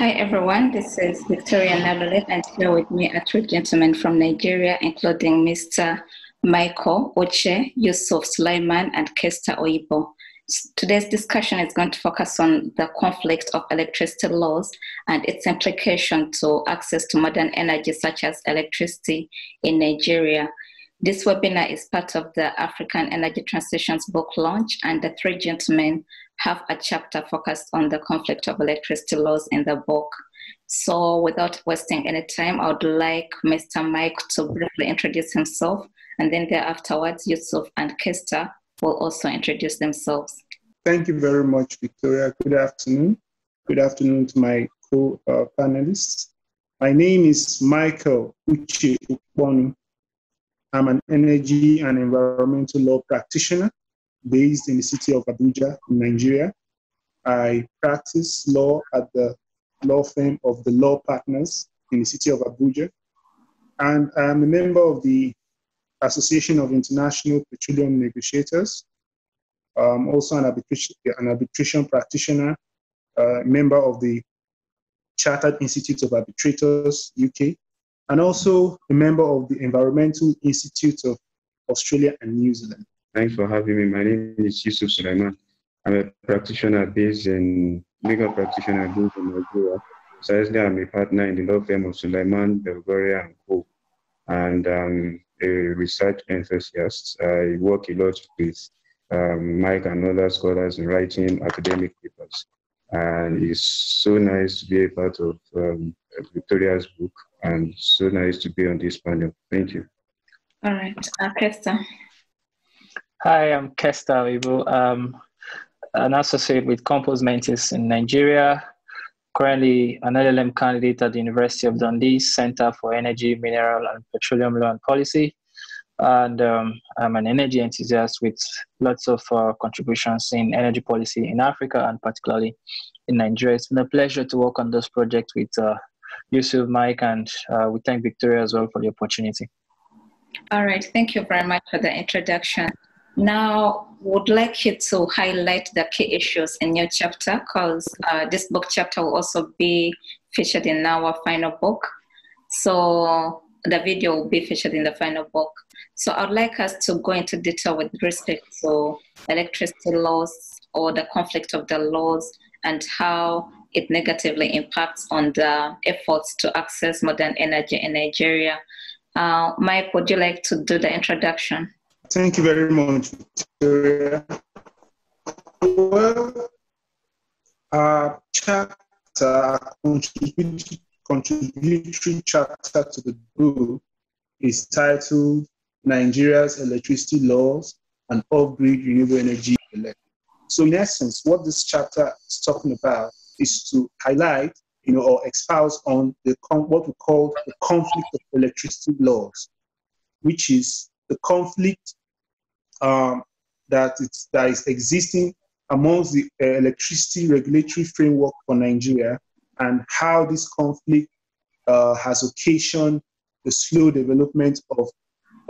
Hi everyone, this is Victoria Nalule and here with me are three gentlemen from Nigeria, including Mr. Michael Uche, Yusuf Sulayman, and Kester Oyibo. Today's discussion is going to focus on the conflict of electricity laws and its implication to access to modern energy such as electricity in Nigeria. This webinar is part of the African Energy Transitions book launch, and the three gentlemen have a chapter focused on the conflict of electricity laws in the book. So, without wasting any time, I would like Mr. Mike to briefly introduce himself, and then thereafterwards, Yusuf and Kester will also introduce themselves. Thank you very much, Victoria. Good afternoon. Good afternoon to my co uh, panelists. My name is Michael Uche Ukponu. I'm an energy and environmental law practitioner based in the city of Abuja, Nigeria. I practice law at the law firm of the Law Partners in the city of Abuja. And I'm a member of the Association of International Petroleum Negotiators. I'm also an arbitration, an arbitration practitioner, uh, member of the Chartered Institute of Arbitrators, UK, and also a member of the Environmental Institute of Australia and New Zealand. Thanks for having me. My name is Yusuf Sulayman. I'm a practitioner based in legal practitioner based in Nigeria. Precisely, I'm a partner in the law firm of Sulayman, Belgorria and Co. And um, a research enthusiast. I work a lot with um, Mike and other scholars in writing academic papers. And it's so nice to be a part of um, Victoria's book and so nice to be on this panel. Thank you. All right, uh, Kester. Hi, I'm Kester Oyibo. Um, an associate with Compos Mentis in Nigeria, currently an LLM candidate at the University of Dundee Center for Energy, Mineral and Petroleum Law and Policy. And um, I'm an energy enthusiast with lots of uh, contributions in energy policy in Africa and particularly in Nigeria. It's been a pleasure to work on this project with uh, Yusuf, Mike, and uh, we thank Victoria as well for the opportunity. All right, thank you very much for the introduction. Now, would like you to highlight the key issues in your chapter because uh, this book chapter will also be featured in our final book. So the video will be featured in the final book. So I'd like us to go into detail with respect to electricity laws or the conflict of the laws and how it negatively impacts on the efforts to access modern energy in Nigeria. Uh, Mike, would you like to do the introduction? Thank you very much, Victoria. Well, our chapter, contributory chapter to the book is titled Nigeria's Electricity Laws and Off-Grid Renewable Energy. So in essence, what this chapter is talking about is to highlight, you know, or espouse on the what we call the conflict of electricity laws, which is the conflict um, that, that is existing amongst the uh, electricity regulatory framework for Nigeria and how this conflict uh, has occasioned the slow development of,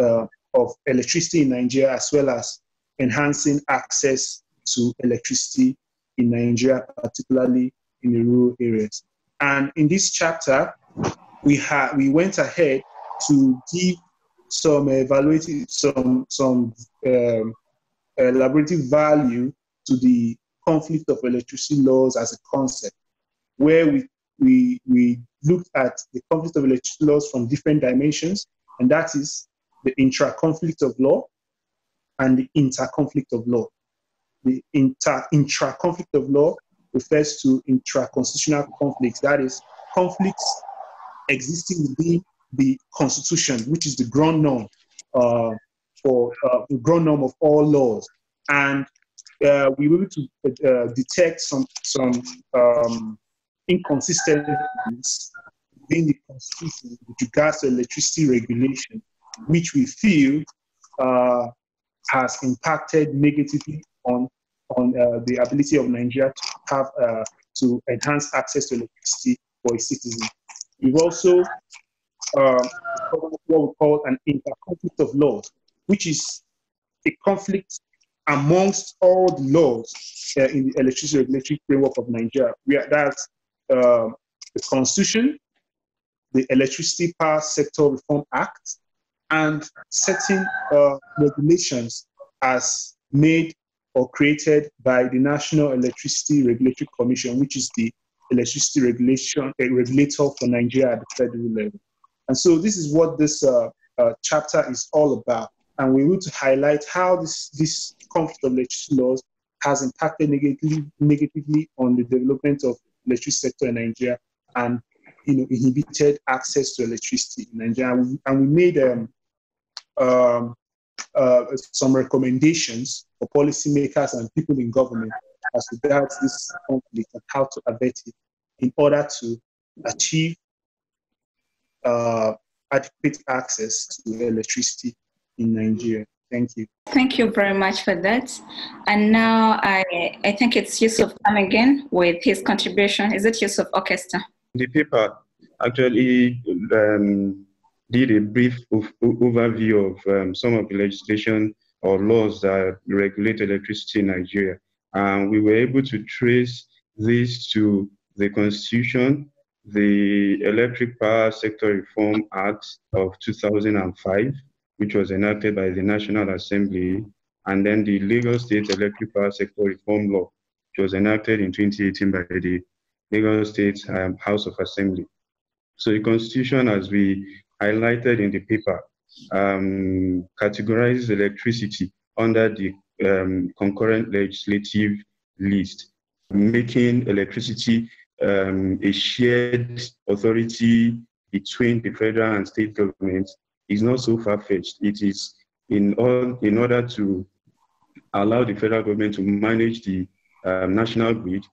uh, of electricity in Nigeria as well as enhancing access to electricity in Nigeria, particularly in the rural areas. And in this chapter, we, ha- we went ahead to give some evaluating some some um, elaborative value to the conflict of electricity laws as a concept, where we we we looked at the conflict of electricity laws from different dimensions, and that is the intra-conflict of law and the inter-conflict of law. The intra-conflict of law refers to intra-constitutional conflicts, that is, conflicts existing within the constitution, which is the grundnorm uh, for uh, the grundnorm of all laws, and uh, we were able to uh, detect some some um, inconsistencies in the constitution with regards to electricity regulation, which we feel uh, has impacted negatively on on uh, the ability of Nigeria to have to enhance access to electricity for its citizens. We've also uh, what we call an interconflict of laws, which is a conflict amongst all the laws uh, in the electricity regulatory framework of Nigeria. We are, that's uh, the Constitution, the Electricity Power Sector Reform Act, and setting uh, regulations as made or created by the National Electricity Regulatory Commission, which is the electricity regulation a regulator for Nigeria at the federal level. And so this is what this uh, uh, chapter is all about. And we want to highlight how this, this conflict of electricity laws has impacted negatively, negatively on the development of electricity sector in Nigeria and you know, inhibited access to electricity in Nigeria. And we, and we made um, um, uh, some recommendations for policymakers and people in government as regards this conflict and how to avert it in order to achieve uh, adequate access to electricity in Nigeria. Thank you. Thank you very much for that. And now I, I think it's Yusuf come again with his contribution. Is it Yusuf or Kester? The paper actually um, did a brief overview of um, some of the legislation or laws that regulate electricity in Nigeria. And we were able to trace this to the Constitution, the Electric Power Sector Reform Act of 2005, which was enacted by the National Assembly, and then the Lagos State Electric Power Sector Reform Law, which was enacted in 2018 by the Lagos State um, House of Assembly. So the Constitution, as we highlighted in the paper, um, categorizes electricity under the um, concurrent legislative list, making electricity um, a shared authority between the federal and state governments is not so far-fetched. It is in, all, in order to allow the federal government to manage the um, national grid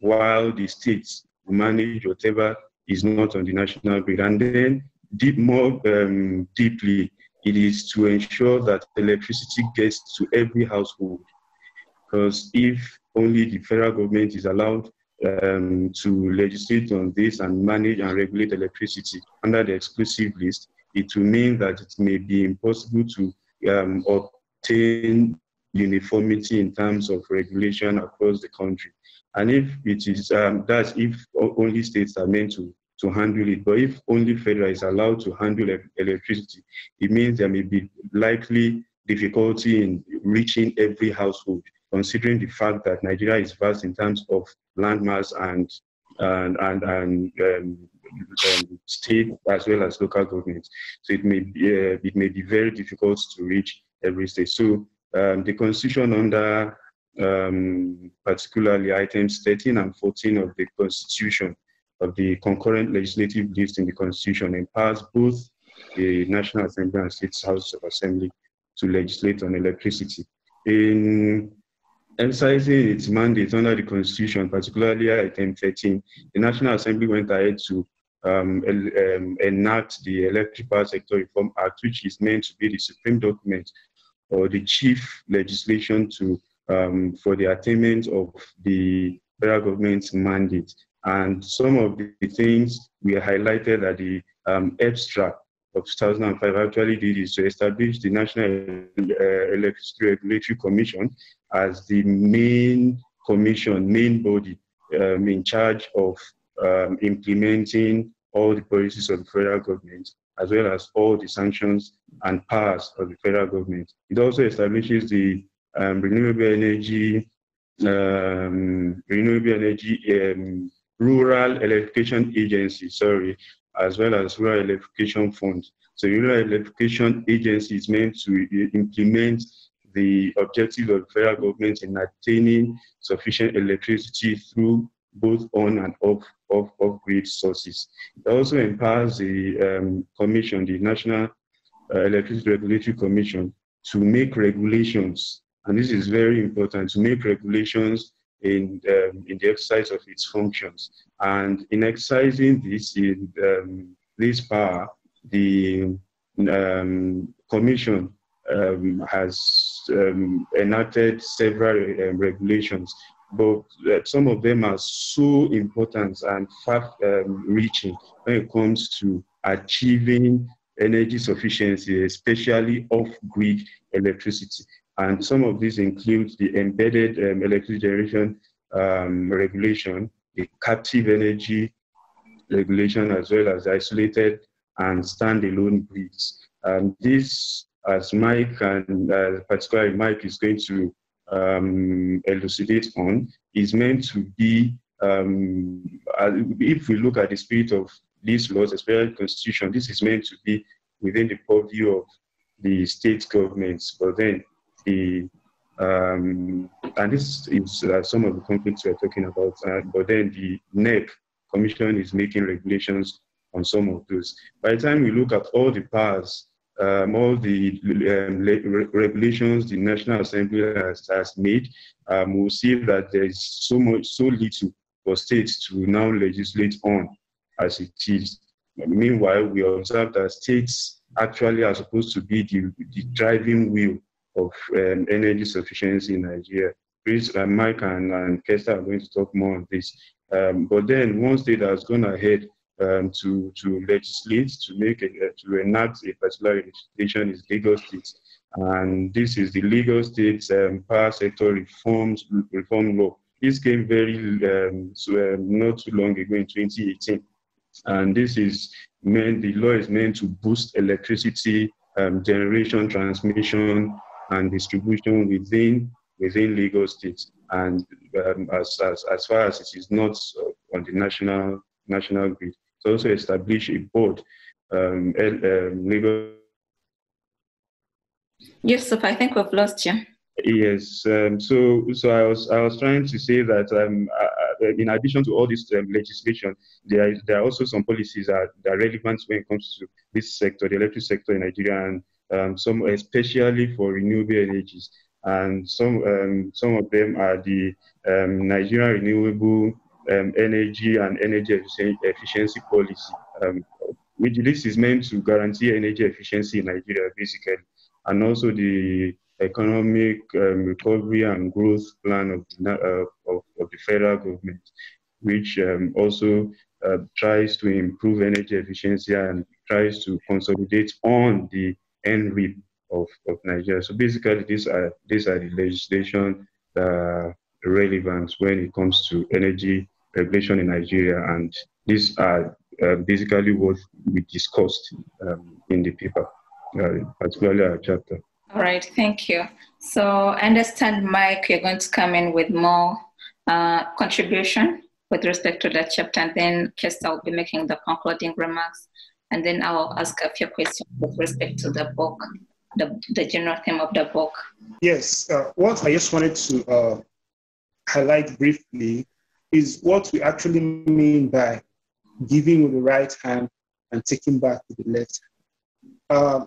while the states manage whatever is not on the national grid. And then deep, more um, deeply, it is to ensure that electricity gets to every household. Because if only the federal government is allowed um, to legislate on this and manage and regulate electricity under the exclusive list, it will mean that it may be impossible to um, obtain uniformity in terms of regulation across the country. And if it is, um, if only states are meant to to handle it. But if only federal is allowed to handle electricity, it means there may be likely difficulty in reaching every household, considering the fact that Nigeria is vast in terms of landmass and and and, and um, um, state as well as local governments. So it may be uh, it may be very difficult to reach every state. So um, the constitution under um, particularly items 13 and 14 of the constitution of the concurrent legislative list in the Constitution empowers both the National Assembly and State House of Assembly to legislate on electricity. In emphasizing its mandate under the Constitution, particularly item 13, the National Assembly went ahead to um, um, enact the Electric Power Sector Reform Act, which is meant to be the supreme document or the chief legislation to um, for the attainment of the federal government's mandate. And some of the things we highlighted at the um, abstract of 2005 actually did is to establish the National uh, Electricity Regulatory Commission as the main commission, main body um, in charge of um, implementing all the policies of the federal government, as well as all the sanctions and powers of the federal government. It also establishes the um, renewable energy, um, renewable energy um, Rural Electrification Agency, sorry, as well as Rural Electrification Fund. So Rural Electrification Agency is meant to implement the objectives of the federal government in attaining sufficient electricity through both on and off, off, off grid sources. It also empowers the um, commission, the National uh, Electricity Regulatory Commission, to make regulations, and this is very important, to make regulations in, um, in the exercise of its functions. And in exercising this, in, um, this power, the um, Commission um, has um, enacted several um, regulations, but uh, some of them are so important and far-reaching when it comes to achieving energy sufficiency, especially off-grid electricity. And some of these include the embedded um, electric generation um, regulation, the captive energy regulation as well as isolated and standalone grids. Um, this, as Mike and uh, particularly Mike is going to um, elucidate on, is meant to be, um, uh, if we look at the spirit of these laws, especially the Constitution, this is meant to be within the purview of the state governments, but then the um, and this is uh, some of the conflicts we're talking about. Uh, but then the NERC Commission is making regulations on some of those. By the time we look at all the powers, um, all the um, regulations the National Assembly has, has made, um, we'll see that there is so much, so little for states to now legislate on as it is. Meanwhile, we observe that states actually are supposed to be the, the driving wheel of um, energy sufficiency in Nigeria. Chris, Mike and, and Kester are going to talk more on this. Um, but then one state has gone ahead um, to, to legislate, to make a, uh, to enact a particular legislation is Lagos State. And this is the Lagos State um, Power Sector Reforms Reform Law. This came very um, so, um, not too long ago in 2018. And this is meant, the law is meant to boost electricity um, generation, transmission, and distribution within within Lagos State. And um, as, as, as far as it is not on the national national grid, also establish a board. Um, um, Lagos. Yusuf, I think we've lost you. Yes. Um, so, so I was I was trying to say that um, uh, in addition to all this um, legislation, there is there are also some policies that, that are relevant when it comes to this sector, the electric sector in Nigeria, and um, some especially for renewable energies. And some um, some of them are the um, Nigerian Renewable um, Energy and Energy Efficiency Policy. Um, which this is meant to guarantee energy efficiency in Nigeria, basically, and also the economic um, recovery and growth plan of, uh, of, of, the federal government, which um, also uh, tries to improve energy efficiency and tries to consolidate on the NREP of, of Nigeria. So basically, these are these are the legislation relevant when it comes to energy regulation in Nigeria, and these are uh, basically what we discussed um, in the paper, uh, particularly our chapter. All right, thank you. So I understand, Mike, you're going to come in with more uh, contribution with respect to that chapter, and then Kester will be making the concluding remarks and then I'll ask a few questions with respect to the book, the, the general theme of the book. Yes, uh, what I just wanted to uh, highlight briefly is what we actually mean by giving with the right hand and taking back with the left. Uh,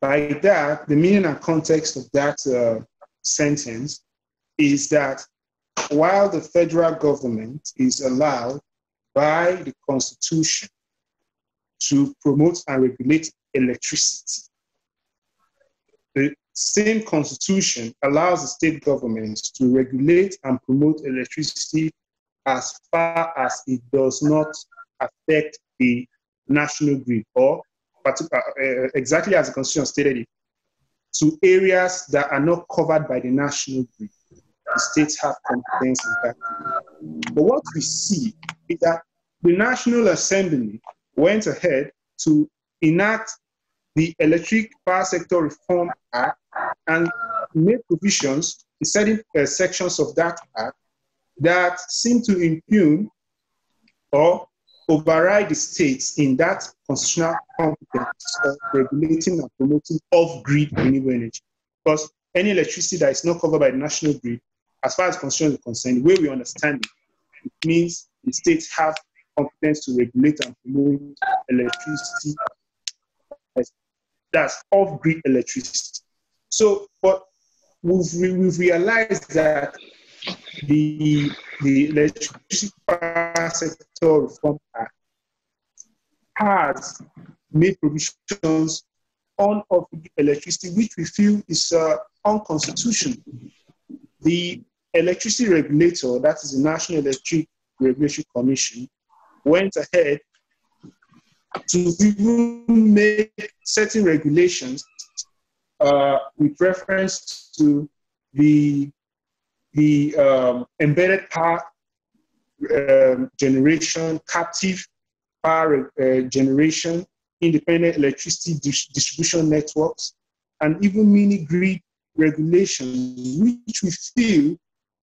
by that, the meaning and context of that uh, sentence is that while the federal government is allowed by the Constitution to promote and regulate electricity. The same constitution allows the state governments to regulate and promote electricity as far as it does not affect the national grid or uh, exactly as the constitution stated it, to areas that are not covered by the national grid. The states have competence in that. But what we see is that the National Assembly went ahead to enact the Electric Power Sector Reform Act and made provisions in certain uh, sections of that act that seem to impugn or override the states in that constitutional competence of regulating and promoting off-grid renewable energy. Because any electricity that is not covered by the national grid, as far as constitution is concerned, the way we understand it, it means the states have competence to regulate and promote electricity. That's off-grid electricity. So, but we've, we've realized that the, the Electricity Power Sector Reform Act has made provisions on off-grid electricity, which we feel is uh, unconstitutional. The electricity regulator, that is the National Electric Regulatory Commission, went ahead to even make certain regulations uh, with reference to the, the um, embedded power um, generation, captive power uh, generation, independent electricity dis- distribution networks, and even mini grid regulations, which we feel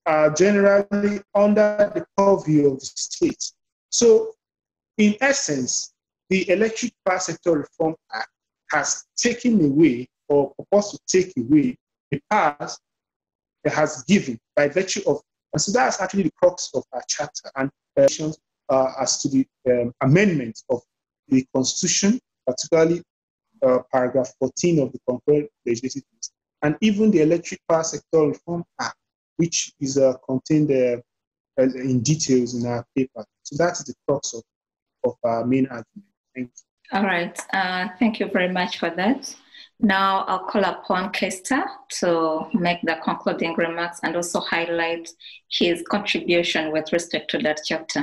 are generally under the purview of the state. So, in essence, the Electric Power Sector Reform Act has taken away or proposed to take away the powers has given by virtue of, and so that's actually the crux of our chapter and uh, as to the um, amendment of the Constitution, particularly uh, paragraph 14 of the concurrent legislative and even the Electric Power Sector Reform Act, which is uh, contained uh, in details in our paper. So that's the crux of, of our main argument. Thank you. All right. Uh, thank you very much for that. Now I'll call upon Kester to make the concluding remarks and also highlight his contribution with respect to that chapter.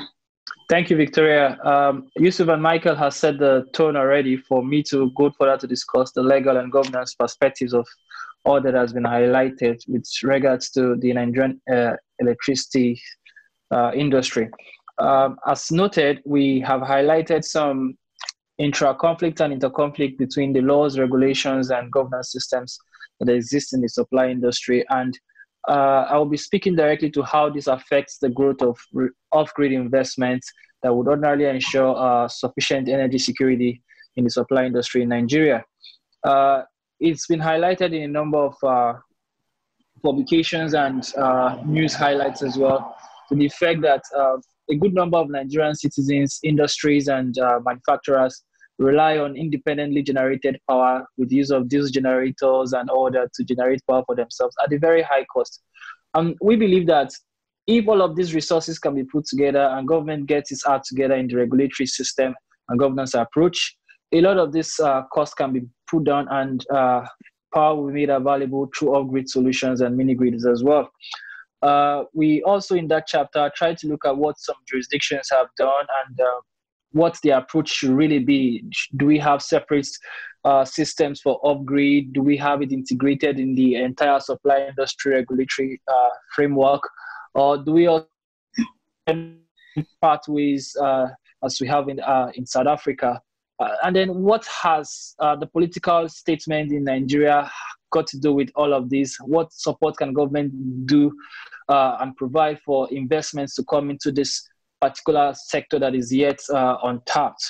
Thank you, Victoria. Um, Yusuf and Michael has set the tone already for me to go further to discuss the legal and governance perspectives of all that has been highlighted with regards to the Nigerian uh, electricity uh, industry. Um, as noted, we have highlighted some intra-conflict and inter-conflict between the laws, regulations, and governance systems that exist in the supply industry. And uh, I will be speaking directly to how this affects the growth of off-grid investments that would ordinarily ensure uh, sufficient energy security in the supply industry in Nigeria. Uh, it's been highlighted in a number of uh, publications and uh, news highlights as well to the effect that uh, a good number of Nigerian citizens, industries, and manufacturers rely on independently generated power with use of diesel generators and that to generate power for themselves at a very high cost. Um, we believe that if all of these resources can be put together and government gets its act together in the regulatory system and governance approach, a lot of this uh, cost can be put down and uh, power will be made available through off-grid solutions and mini-grids as well. Uh, we also in that chapter try to look at what some jurisdictions have done and uh, what the approach should really be. Do we have separate uh, systems for off-grid? Do we have it integrated in the entire supply industry regulatory uh, framework? Or do we also pathways uh, as we have in, uh, in South Africa? Uh, and then what has uh, the political statement in Nigeria got to do with all of this? What support can government do and provide for investments to come into this particular sector that is yet uh, untapped.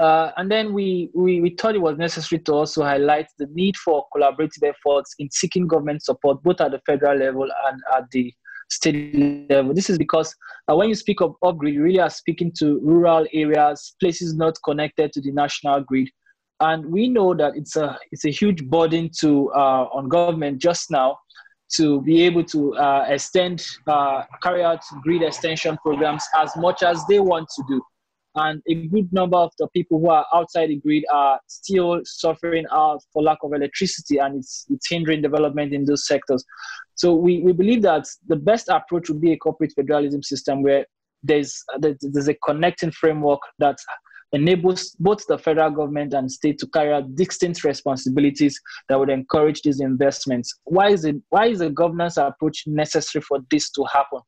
Uh, and then we, we, we thought it was necessary to also highlight the need for collaborative efforts in seeking government support, both at the federal level and at the state level. This is because uh, when you speak of off-grid, you really are speaking to rural areas, places not connected to the national grid. And we know that it's a, it's a huge burden to, uh, on government just now to be able to uh, extend, uh, carry out grid extension programs as much as they want to do. And a good number of the people who are outside the grid are still suffering out for lack of electricity, and it's, it's hindering development in those sectors. So we, we believe that the best approach would be a corporate federalism system where there's, there's a connecting framework that enables both the federal government and state to carry out distinct responsibilities that would encourage these investments. Why is it why is a governance approach necessary for this to happen?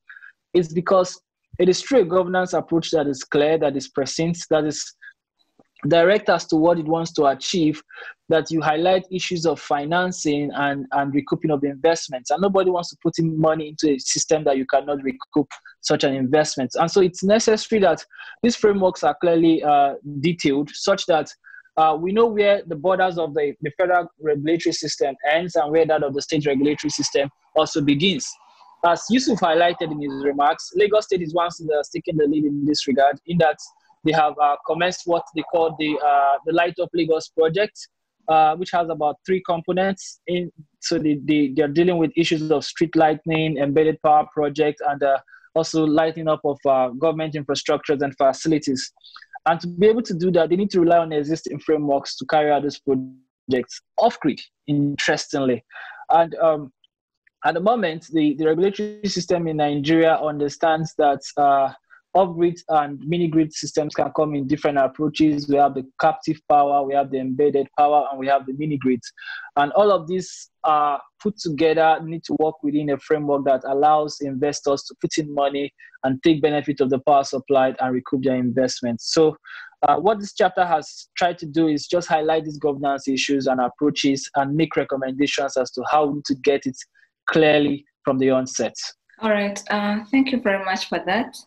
It's because it is through a governance approach that is clear, that is prescient, that is direct as to what it wants to achieve, that you highlight issues of financing and, and recouping of investments. And nobody wants to put in money into a system that you cannot recoup such an investment. And so it's necessary that these frameworks are clearly uh, detailed such that uh, we know where the borders of the, the federal regulatory system ends and where that of the state regulatory system also begins. As Yusuf highlighted in his remarks, Lagos State is once taking the lead in this regard, in that they have uh, commenced what they call the uh, the Light Up Lagos project, uh, which has about three components. In so they, they they're dealing with issues of street lighting, embedded power project, and also lighting up of government infrastructures and facilities. And to be able to do that, they need to rely on existing frameworks to carry out these projects off grid. Interestingly, and um, at the moment, the, the regulatory system in Nigeria understands that uh, off-grid and mini-grid systems can come in different approaches. We have the captive power, we have the embedded power, and we have the mini-grids. And all of these are put together, need to work within a framework that allows investors to put in money and take benefit of the power supplied and recoup their investments. So uh, what this chapter has tried to do is just highlight these governance issues and approaches and make recommendations as to how to get it clearly from the onset. All right, uh, thank you very much for that.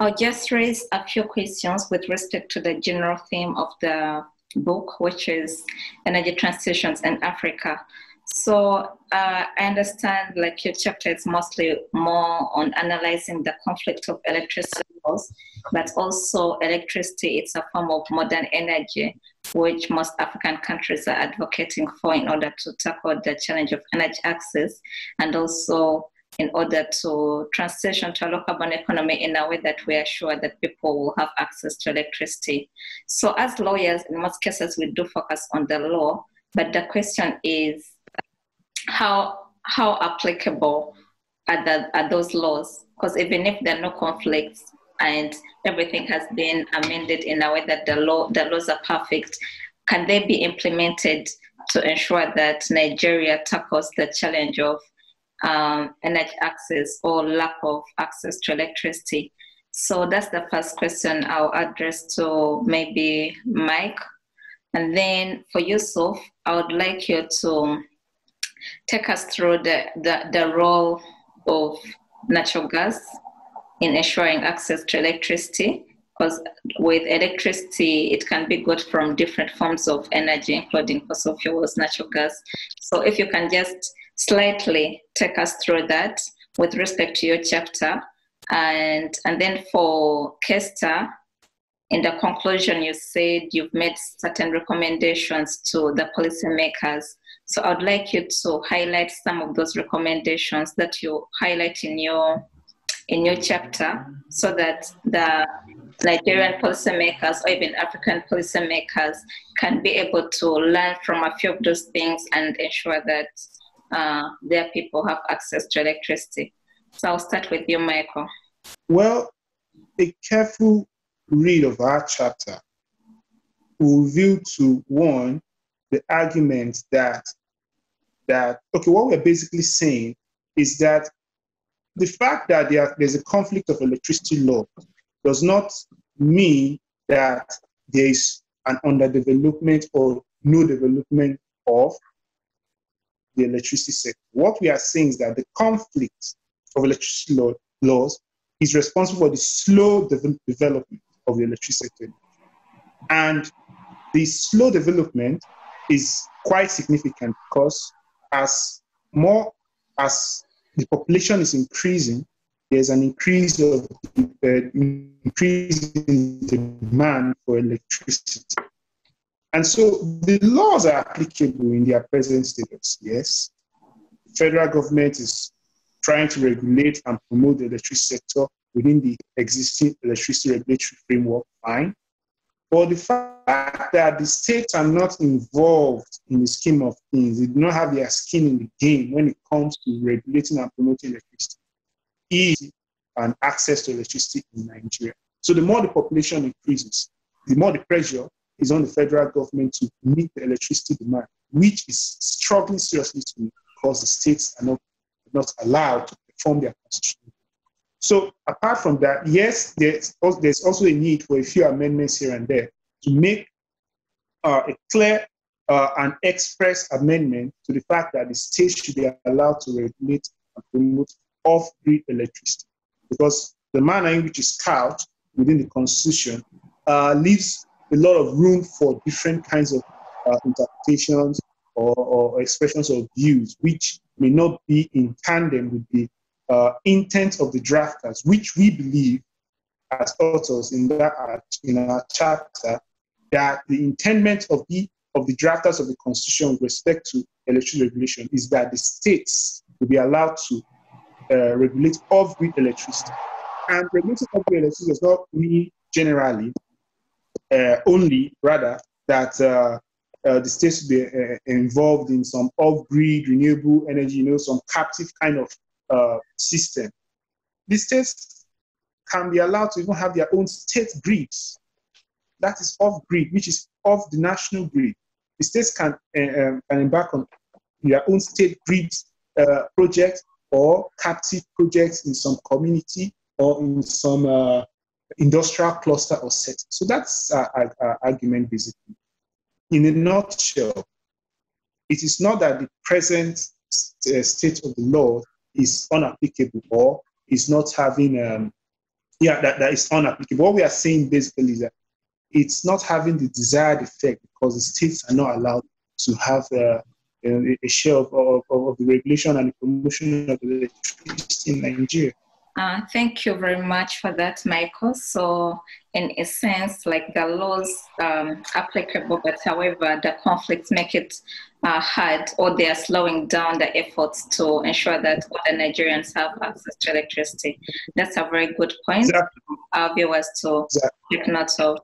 I'll just raise a few questions with respect to the general theme of the book, which is energy transitions in Africa. So uh, I understand like your chapter is mostly more on analyzing the conflict of electricity laws, but also electricity, it's a form of modern energy, which most African countries are advocating for in order to tackle the challenge of energy access and also in order to transition to a low carbon economy in a way that we are sure that people will have access to electricity. So as lawyers, in most cases, we do focus on the law, but the question is how, how applicable are, the, are those laws? Because even if there are no conflicts and everything has been amended in a way that the, law, the laws are perfect, can they be implemented to ensure that Nigeria tackles the challenge of um, energy access or lack of access to electricity. So that's the first question I'll address to maybe Mike. And then for Yusuf, I would like you to take us through the, the, the role of natural gas in ensuring access to electricity. Because with electricity, it can be got from different forms of energy, including fossil fuels, natural gas. So if you can just slightly take us through that with respect to your chapter. And, and then for Kester, in the conclusion, you said you've made certain recommendations to the policymakers. So I'd like you to highlight some of those recommendations that you highlight in your in your chapter so that the Nigerian policymakers or even African policymakers can be able to learn from a few of those things and ensure that uh, their people have access to electricity. So I'll start with you, Michael. Well, a careful read of our chapter will reveal to one the argument that that okay, what we're basically saying is that the fact that there, there's a conflict of electricity law does not mean that there is an underdevelopment or no development of the electricity sector. What we are seeing is that the conflict of electricity law, laws is responsible for the slow de- development of the electricity sector. And the slow development is quite significant because as more as the population is increasing, there's an increase of uh, increase in the demand for electricity. And so the laws are applicable in their present status, yes. The federal government is trying to regulate and promote the electricity sector within the existing electricity regulatory framework, fine. But the fact that the states are not involved in the scheme of things, they do not have their skin in the game when it comes to regulating and promoting electricity, is and access to electricity in Nigeria. So the more the population increases, the more the pressure is on the federal government to meet the electricity demand, which is struggling seriously to because the states are not, not allowed to perform their constitution. So apart from that, yes, there's also, there's also a need for a few amendments here and there to make uh, a clear uh, and express amendment to the fact that the states should be allowed to regulate and promote off-grid electricity. Because the manner in which it's couched within the constitution uh, leaves a lot of room for different kinds of uh, interpretations or, or, expressions of views, which may not be in tandem with the uh, intent of the drafters, which we believe as authors in that in our chapter that the intendment of the of the drafters of the constitution with respect to electricity regulation is that the states will be allowed to uh, regulate off-grid electricity. And regulating off-grid electricity does not mean generally only, rather, that uh, uh, the states be involved in some off-grid renewable energy, you know, some captive kind of system. The states can be allowed to even have their own state grids. That is off grid, which is off the national grid. The states can, uh, um, can embark on their own state grid uh, projects or captive projects in some community or in some uh, industrial cluster or set. So that's our, our, argument basically. In a nutshell, it is not that the present uh, state of the law is unapplicable or is not having, um, yeah, that, that is unapplicable. What we are saying basically is that it's not having the desired effect because the states are not allowed to have uh, a, a share of, of, of, the regulation and the promotion of the electricity in Nigeria. Uh, thank you very much for that, Michael. So, in a sense, like the laws um, applicable, but however, the conflicts make it uh, hard, or they are slowing down the efforts to ensure that all the Nigerians have access to electricity. That's a very good point exactly. our viewers to exactly. take note of.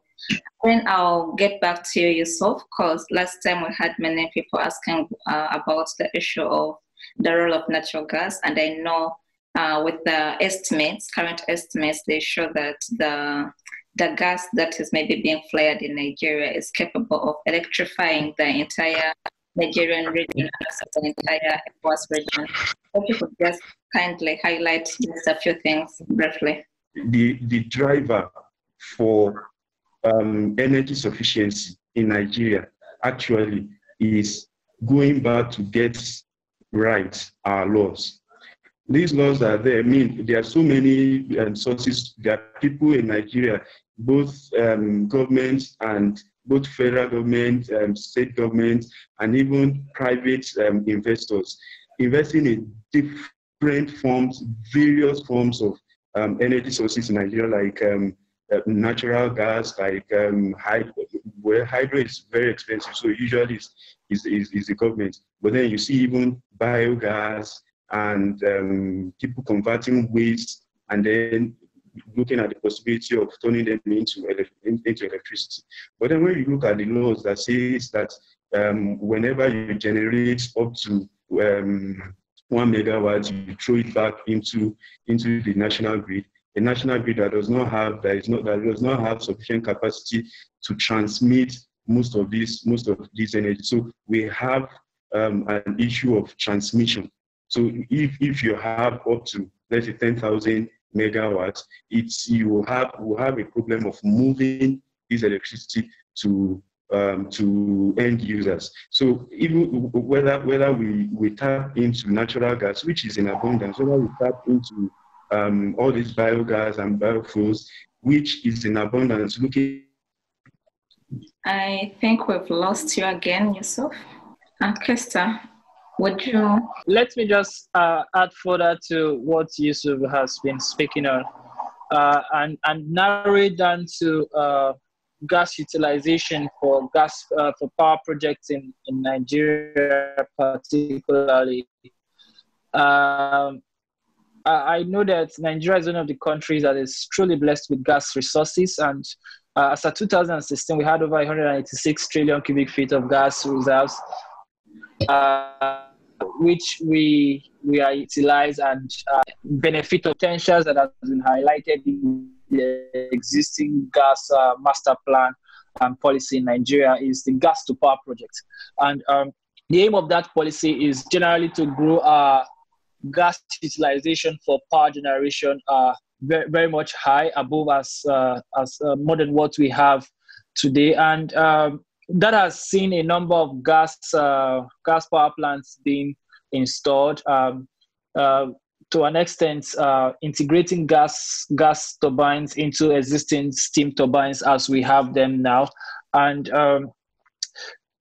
Then I'll get back to you, Yusuf, because last time we had many people asking uh, about the issue of the role of natural gas, and I know uh, with the estimates, current estimates, they show that the the gas that is maybe being flared in Nigeria is capable of electrifying the entire Nigerian region the entire ECOWAS region. If you could just kindly highlight just a few things briefly. The, the driver for um, energy sufficiency in Nigeria actually is going back to get right our laws these laws are there. I mean, there are so many um, sources. There are people in Nigeria, both um, governments and both federal government, um, state government, and even private um, investors investing in different forms, various forms of um, energy sources in Nigeria, like um, uh, natural gas, like hydro, where hydro is very expensive, so usually it's, is, is, is the government. But then you see even biogas, and um, people converting waste and then looking at the possibility of turning them into, into electricity. But then when you look at the laws that says that um, whenever you generate up to um, one megawatt, you throw it back into, into the national grid, a national grid that does not have that is not that does not have sufficient capacity to transmit most of this most of this energy. So we have um, an issue of transmission. So if, if you have up to, let's say, 10,000 megawatts, it's, you will have, will have a problem of moving this electricity to um, to end users. So even whether whether we, we tap into natural gas, which is in abundance, whether we tap into um, all these biogas and biofuels, which is in abundance, looking. I think we've lost you again, Yusuf. And Kester, would you? Let me just uh, add further to what Yusuf has been speaking on uh, and, and narrow it down to uh, gas utilization for gas uh, for power projects in, in Nigeria, particularly. Um, I know that Nigeria is one of the countries that is truly blessed with gas resources. And uh, as of 2016, we had over 186 trillion cubic feet of gas reserves uh, which we we are utilize and uh, benefit potentials that have been highlighted in the existing gas uh, master plan and policy in Nigeria is the gas to power project. And um, the aim of that policy is generally to grow uh, gas utilization for power generation uh, very, very much high above as, uh, as uh, more than what we have today. And um, that has seen a number of gas uh, gas power plants being installed. Um, uh, to an extent, uh, integrating gas gas turbines into existing steam turbines as we have them now, and um,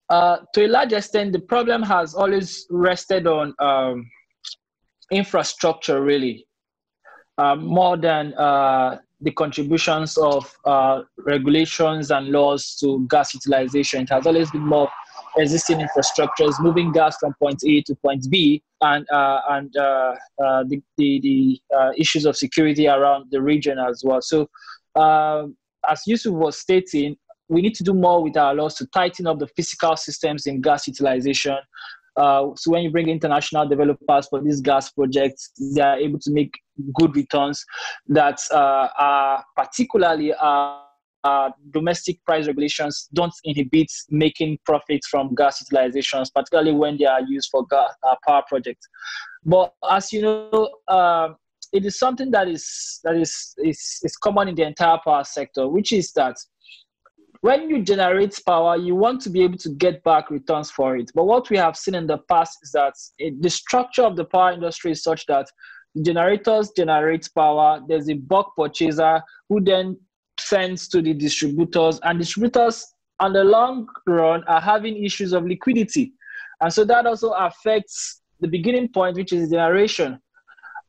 uh, to a large extent, the problem has always rested on um, infrastructure, really, uh, more than uh, the contributions of uh, regulations and laws to gas utilization. It has always been more existing infrastructures, moving gas from point A to point B, and uh, and uh, uh the the, the uh, issues of security around the region as well. So, um, as Yusuf was stating, we need to do more with our laws to tighten up the physical systems in gas utilization Uh, so when you bring international developers for these gas projects, they are able to make good returns that uh, are particularly uh, uh, domestic price regulations don't inhibit making profits from gas utilizations, particularly when they are used for gas, uh, power projects. But as you know, uh, it is something that is that is, is is common in the entire power sector, which is that when you generate power, you want to be able to get back returns for it. But what we have seen in the past is that it, the structure of the power industry is such that generators generate power. There's a bulk purchaser who then sends to the distributors, and distributors on the long run are having issues of liquidity. And so that also affects the beginning point, which is generation.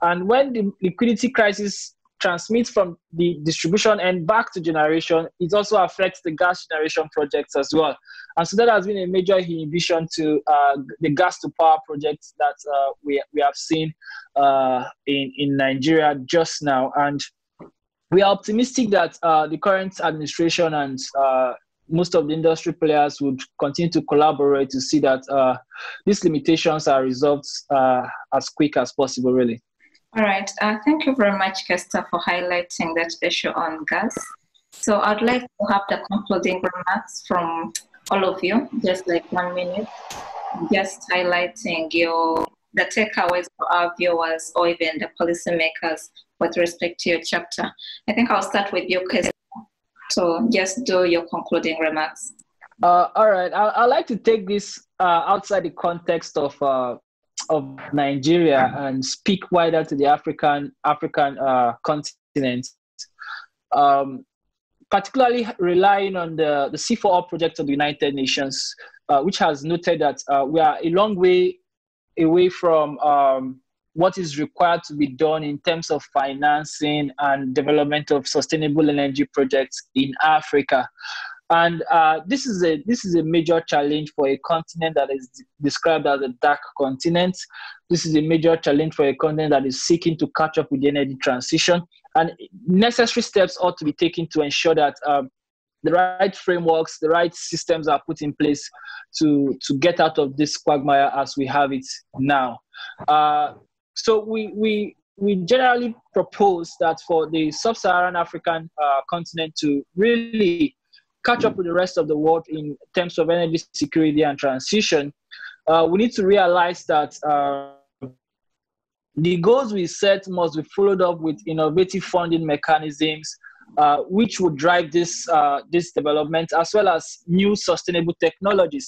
And when the liquidity crisis transmits from the distribution and back to generation, it also affects the gas generation projects as well. And so that has been a major inhibition to uh, the gas to power projects that uh, we, we have seen uh, in, in Nigeria just now. And we are optimistic that uh, the current administration and uh, most of the industry players would continue to collaborate to see that uh, these limitations are resolved as quick as possible, really. All right. Uh, thank you very much, Kester, for highlighting that issue on gas. So I'd like to have the concluding remarks from all of you, just like one minute, just highlighting your the takeaways for our viewers or even the policymakers with respect to your chapter. I think I'll start with you, Kester. So just do your concluding remarks. Uh, all right. I, I like to take this uh, outside the context of uh, of Nigeria and speak wider to the African African uh, continent, um, particularly relying on the, the C4 project of the United Nations, uh, which has noted that uh, we are a long way away from um, what is required to be done in terms of financing and development of sustainable energy projects in Africa. And uh, this is a this is a major challenge for a continent that is described as a dark continent. This is a major challenge for a continent that is seeking to catch up with the energy transition. And necessary steps ought to be taken to ensure that um, the right frameworks, the right systems are put in place to to get out of this quagmire as we have it now. Uh, so we we we generally propose that for the sub-Saharan African uh, continent to really catch up with the rest of the world in terms of energy security and transition, uh, we need to realize that uh, the goals we set must be followed up with innovative funding mechanisms, uh, which would drive this uh, this development, as well as new sustainable technologies.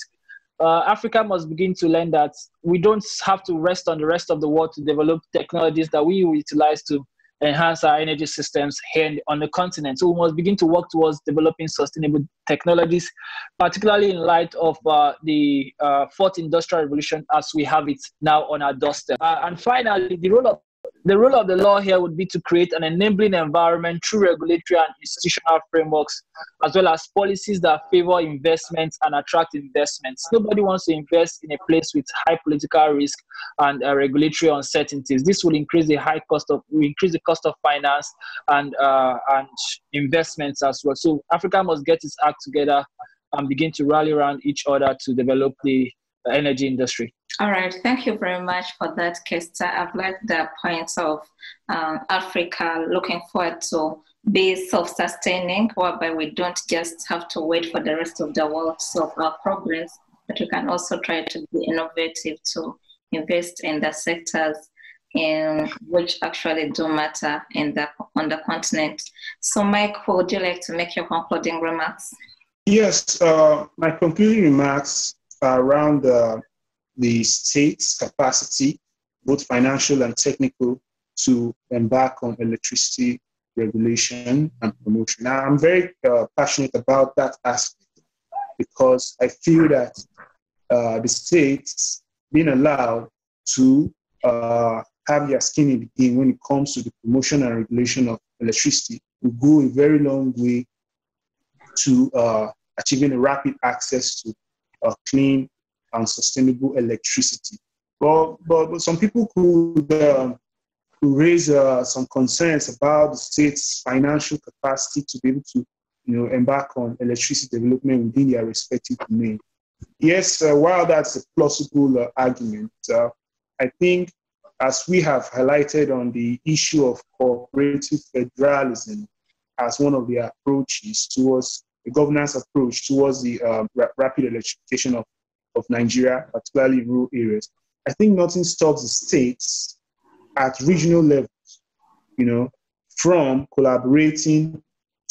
Uh, Africa must begin to learn that we don't have to rest on the rest of the world to develop technologies that we utilize to enhance our energy systems here on the continent. So we must begin to work towards developing sustainable technologies, particularly in light of uh, the uh, fourth industrial revolution as we have it now on our doorstep. Uh, and finally, the role of the role of the law here would be to create an enabling environment through regulatory and institutional frameworks, as well as policies that favor investments and attract investments. Nobody wants to invest in a place with high political risk and uh, regulatory uncertainties. This will increase the high cost of, will increase the cost of finance and uh, and investments as well. So Africa must get its act together and begin to rally around each other to develop the energy industry. All right, thank you very much for that, Kester. I've liked the points of um, Africa looking forward to be self-sustaining, whereby we don't just have to wait for the rest of the world to solve our problems, but we can also try to be innovative to invest in the sectors in which actually do matter in the on the continent. So, Mike, would you like to make your concluding remarks? Yes, uh, my concluding remarks around the, the state's capacity, both financial and technical, to embark on electricity regulation and promotion. Now, I'm very uh, passionate about that aspect because I feel that uh, the states being allowed to uh, have their skin in the game when it comes to the promotion and regulation of electricity will go a very long way to uh, achieving a rapid access to uh, clean and sustainable electricity. But, but, but some people could, could raise uh, some concerns about the state's financial capacity to be able to you know, embark on electricity development within their respective domain. yes, uh, while that's a plausible uh, argument, uh, I think as we have highlighted on the issue of cooperative federalism as one of the approaches towards the governance approach towards the um, ra- rapid electrification of, of Nigeria, particularly rural areas, I think nothing stops the states at regional levels, you know, from collaborating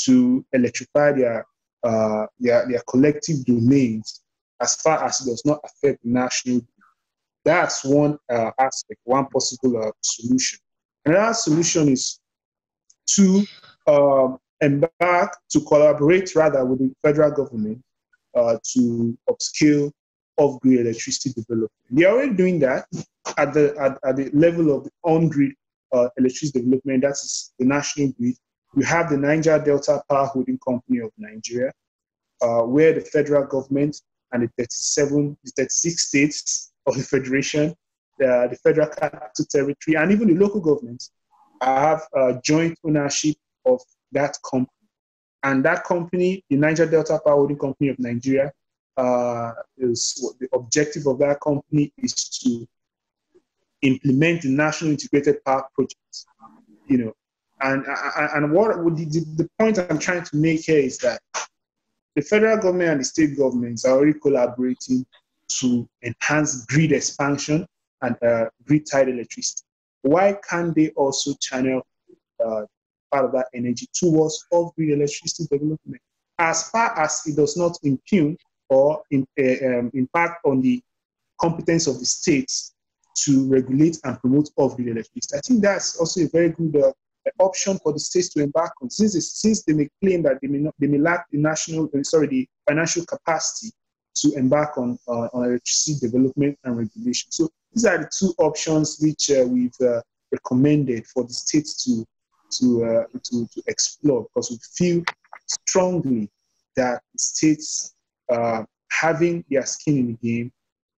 to electrify their, uh, their, their collective domains as far as it does not affect national. That's one uh, aspect, one possible uh, solution. Another solution is to um, embark, to collaborate rather with the federal government uh, to upscale off-grid electricity development. They're already doing that at the, at, at the level of the on-grid uh, electricity development. That's the national grid. We have the Niger Delta Power Holding Company of Nigeria, uh, where the federal government and the 37, the 36 states of the federation, uh, the federal capital territory, and even the local governments have uh, joint ownership of that company. And that company, the Niger Delta Power Holding Company of Nigeria, uh, is the objective of that company is to implement the national integrated power project. You know, and and what the, the point I'm trying to make here is that the federal government and the state governments are already collaborating to enhance grid expansion and uh, grid tied electricity. Why can't they also channel uh, part of that energy towards off-grid electricity development, as far as it does not impugn or in, uh, um, impact on the competence of the states to regulate and promote off-grid electricity. I think that's also a very good uh, option for the states to embark on, since since they may claim that they may not, they may lack the national, uh, sorry, the financial capacity to embark on uh, on electricity development and regulation. So these are the two options which uh, we've recommended for the states to to, uh, to, to explore because we feel strongly that states uh, having their skin in the game,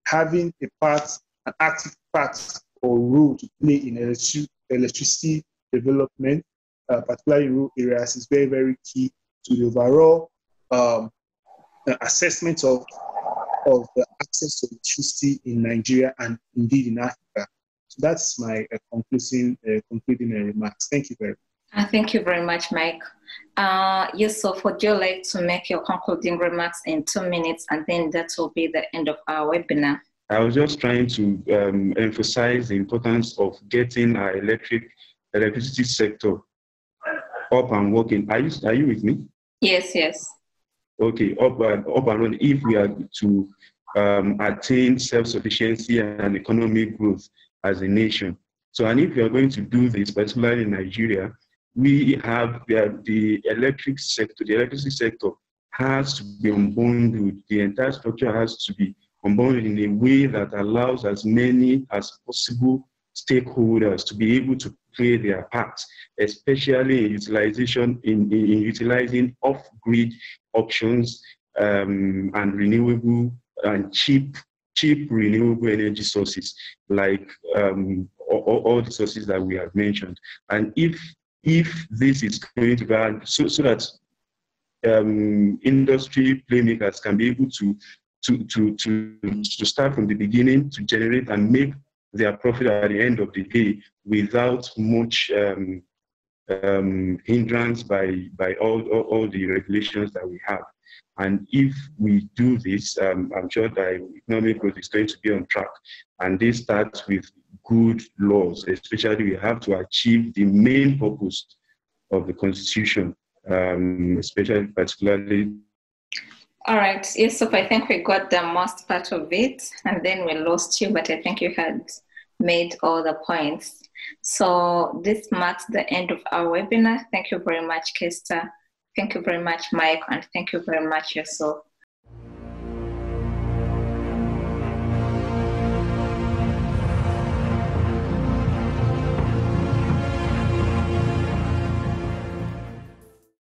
having a part, an active part or role to play in electric, electricity development, uh, particularly rural areas, is very, very key to the overall um, assessment of, of the access to electricity in Nigeria and indeed in Africa. So that's my uh, concluding, uh, concluding remarks. Thank you very much. Uh, thank you very much, Mike. Uh, Yusuf, would you like to make your concluding remarks in two minutes and then that will be the end of our webinar? I was just trying to um, emphasize the importance of getting our electric electricity sector up and working. Are you, are you with me? Yes, yes. Okay, up and, up and running. If we are to um, attain self-sufficiency and economic growth as a nation. So, and if we are going to do this, particularly in Nigeria, we have the, the electric sector, the electricity sector has to be unbundled. The entire structure has to be unbundled in a way that allows as many as possible stakeholders to be able to play their part, especially in utilization in, in, in utilizing off-grid options um, and renewable and cheap cheap renewable energy sources like um, all, all, the sources that we have mentioned. And if if this is going to be so, so that um, industry playmakers can be able to, to, to, to, to start from the beginning to generate and make their profit at the end of the day without much um, um, hindrance by, by all, all, all, the regulations that we have. And if we do this, um, I'm sure that economic growth is going to be on track. And this starts with good laws, especially we have to achieve the main purpose of the Constitution, um, especially particularly. All right, yes, so I think we got the most part of it, and then we lost you, but I think you had made all the points. So this marks the end of our webinar. Thank you very much, Kester. Thank you very much, Mike, and thank you very much, Yusuf.